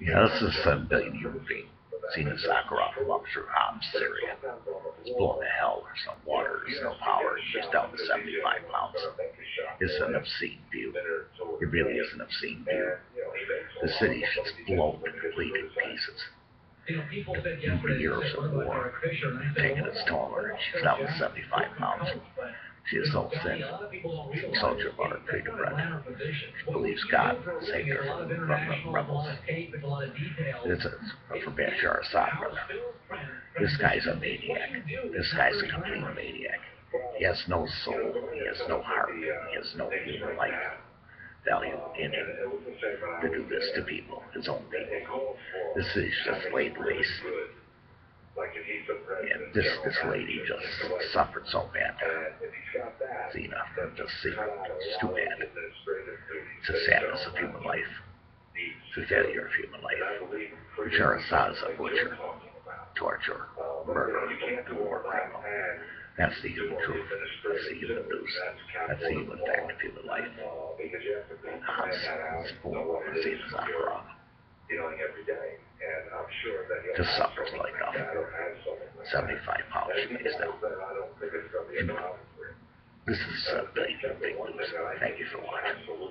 Yeah, this is a billion being. Zena Sakharov walk through Homs, Syria. It's blowing to hell. There's no water, there's no power. He's down to 75 pounds. It's an obscene view. It really is an obscene view. The city's just blown to complete pieces. Years of war taking its toll on her. She's down to 75 pounds. She assaults thin. Soldier about her treated bread. She believes God saved her from from the rebels. It's a, from Bashar Assad, brother. This guy's a maniac. This guy's a complete maniac. He has no soul. He has no heart. He has no human life value in him to do this to people, his own people. This is just laid waste. And this this lady just suffered so bad. Zena, just see, it's too bad. It's the sadness of human life. It's a failure of human life. Bashar Assad is a butcher, torturer, murderer, and war criminal. That's the human truth. That's the human news. That's the human fact of human life. Hans ah, is born with Zena Zakharov. Just suffers like nothing. 75 pounds weighs now. This is uh, big, big news. Thank you for watching.